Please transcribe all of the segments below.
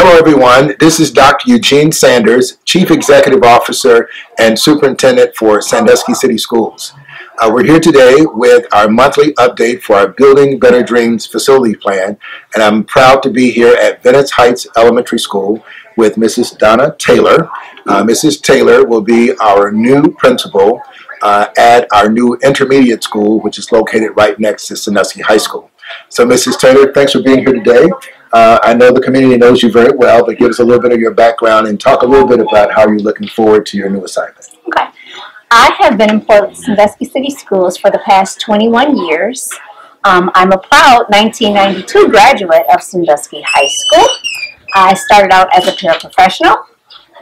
Hello, everyone. This is Dr. Eugene Sanders, Chief Executive Officer and Superintendent for Sandusky City Schools. Uh, we're here today with our monthly update for our Building Better Dreams facility plan, and I'm proud to be here at Venice Heights Elementary School with Mrs. Donna Taylor. Uh, Mrs. Taylor will be our new principal uh, at our new intermediate school, which is located right next to Sandusky High School. So, Mrs. Taylor, thanks for being here today. Uh, I know the community knows you very well, but give us a little bit of your background and talk a little bit about how you're looking forward to your new assignment. Okay. I have been in with Sandusky City Schools for the past 21 years. Um, I'm a proud 1992 graduate of Sandusky High School. I started out as a paraprofessional.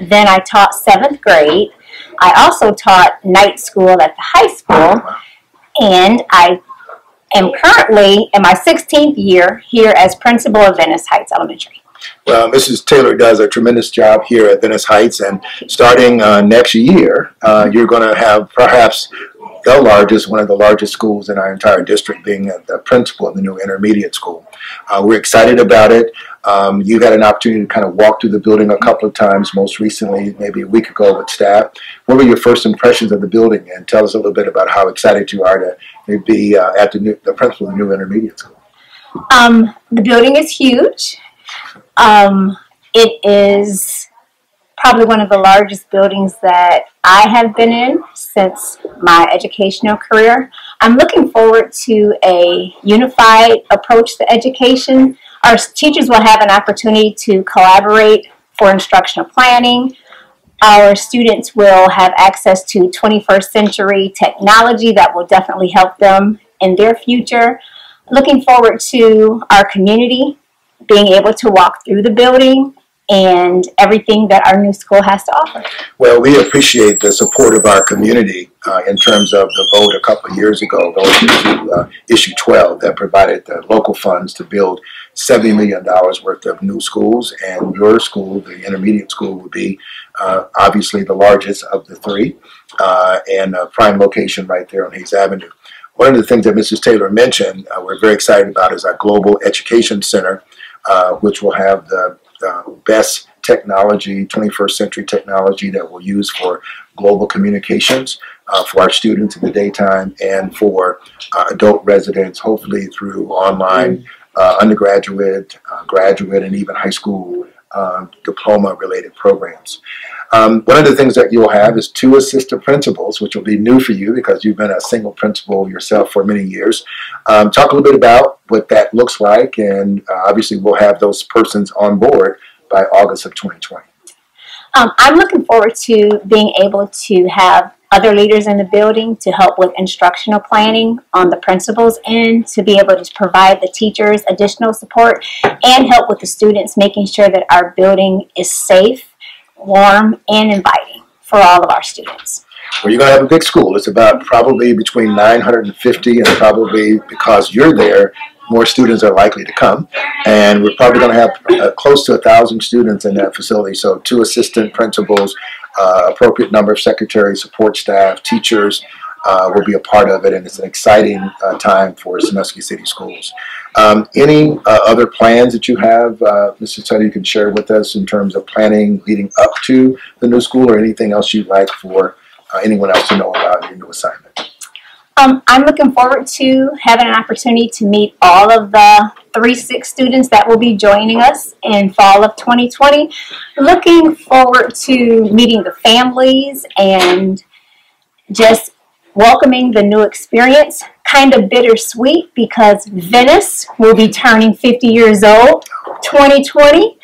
Then I taught seventh grade. I also taught night school at the high school. And I am currently in my 16th year here as principal of Venice Heights Elementary. Well, Mrs. Taylor does a tremendous job here at Venice Heights, and starting uh, next year, uh, you're going to have perhaps the largest, one of the largest schools in our entire district, being the principal of the new intermediate school. Uh, we're excited about it. Um, you had an opportunity to kind of walk through the building a couple of times, most recently, maybe a week ago with staff. What were your first impressions of the building? And tell us a little bit about how excited you are to be uh, at the, new, the principal of the new intermediate school. Um, the building is huge. Um, it is probably one of the largest buildings that I have been in since my educational career. I'm looking forward to a unified approach to education. Our teachers will have an opportunity to collaborate for instructional planning. Our students will have access to 21st century technology that will definitely help them in their future. Looking forward to our community being able to walk through the building and everything that our new school has to offer. Well, we appreciate the support of our community uh, in terms of the vote a couple of years ago to uh, issue 12 that provided the local funds to build $70 million worth of new schools and your school, the intermediate school, would be uh, obviously the largest of the three uh, and a prime location right there on Hayes Avenue. One of the things that Mrs. Taylor mentioned, uh, we're very excited about is our Global Education Center, uh, which will have the best technology, 21st century technology that we'll use for global communications uh, for our students in the daytime and for uh, adult residents, hopefully through online uh, undergraduate, uh, graduate, and even high school um, diploma related programs. Um, one of the things that you'll have is two assistant principals, which will be new for you because you've been a single principal yourself for many years. Um, talk a little bit about what that looks like, and uh, obviously we'll have those persons on board by August of 2020. Um, I'm looking forward to being able to have other leaders in the building to help with instructional planning on the principals end, to be able to provide the teachers additional support and help with the students making sure that our building is safe warm, and inviting for all of our students. Well, you're going to have a big school. It's about probably between 950 and probably because you're there, more students are likely to come. And we're probably going to have uh, close to a thousand students in that facility. So two assistant principals, uh, appropriate number of secretaries, support staff, teachers, uh, will be a part of it, and it's an exciting uh, time for Sandusky City Schools. Um, any uh, other plans that you have, uh, Mr. Sutter, you can share with us in terms of planning leading up to the new school, or anything else you'd like for uh, anyone else to know about your new assignment? Um, I'm looking forward to having an opportunity to meet all of the 3-6 students that will be joining us in fall of 2020. Looking forward to meeting the families and just welcoming the new experience. Kind of bittersweet because Venice will be turning 50 years old 2020.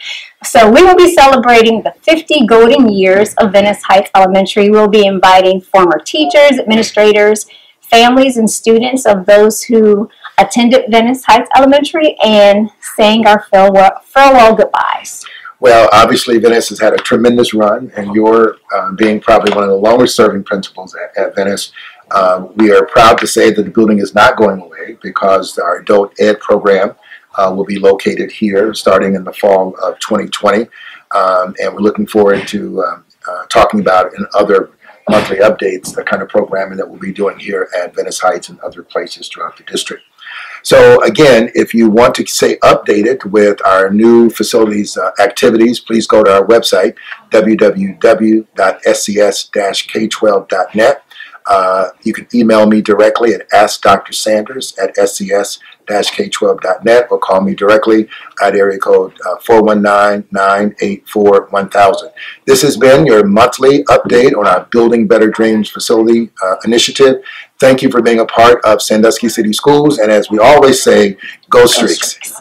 So we will be celebrating the 50 golden years of Venice Heights Elementary. We'll be inviting former teachers, administrators, families, and students of those who attended Venice Heights Elementary and saying our farewell, farewell goodbyes. Well, obviously, Venice has had a tremendous run, and you're uh, being probably one of the longest serving principals at, at Venice. Uh, we are proud to say that the building is not going away because our adult ed program uh, will be located here starting in the fall of 2020. Um, and we're looking forward to um, uh, talking about in other monthly updates the kind of programming that we'll be doing here at Venice Heights and other places throughout the district. So again, if you want to stay updated with our new facilities uh, activities, please go to our website, www.scs-k12.net. Uh, you can email me directly at askdrsanders at scs-k12.net or call me directly at area code uh, 419-984-1000. This has been your monthly update on our Building Better Dreams facility uh, initiative. Thank you for being a part of Sandusky City Schools, and as we always say, go Streaks. Streaks.